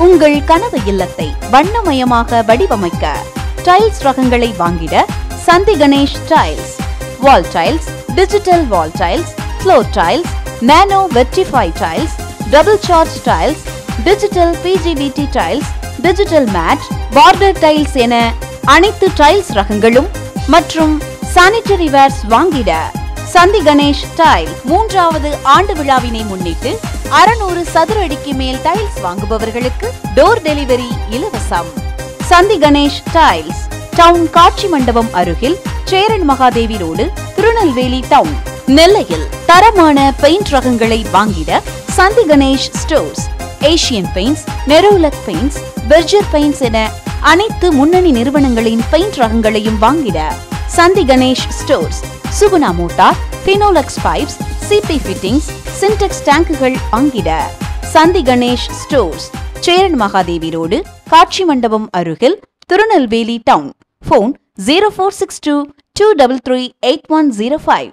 உங்கள் கனவு இல்லத்தை வண்ணமயமாக வடிவமைக்க டைல்ஸ் ரகங்களை வாங்கிட Santhi Ganesh tiles wall tiles digital wall tiles floor tiles nano வெர்டிஃபை tiles double charge tiles digital PGPT tiles digital matt border tiles என அனைத்து டைல்ஸ் ரகங்களும் மற்றும் சானிட்டரி வேர்ஸ் வாங்கிட சந்தி கணேஷ் டைல் மூன்றாவது ஆண்டு விழாவினை முன்னிட்டு அறுநூறு சதுர அடிக்கு மேல் டைல்ஸ் வாங்குபவர்களுக்கு டோர் டெலிவரி இலவசம். சந்தி கணேஷ் டைல்ஸ் டவுன் காட்சி மண்டபம் அருகில் சேரன் மகாதேவி ரோடு திருநெல்வேலி டவுன் நெல்லையில் தரமான பெயிண்ட் ரகங்களை வாங்கிட Santhi Ganesh stores Asian paints Nerolac paints Berger paints என அனைத்து முன்னணி நிறுவனங்களின் பெயிண்ட் ரகங்களையும் வாங்கிட Santhi Ganesh stores Suguna motor Finolex pipes CP fittings Sintex டேங்குகள் அங்கிட சந்தி கணேஷ் ஸ்டோர்ஸ் சேரன் மகாதேவி ரோடு காட்சி மண்டபம் அருகில் Tirunelveli town. Phone zero four six two two double three eight one zero five.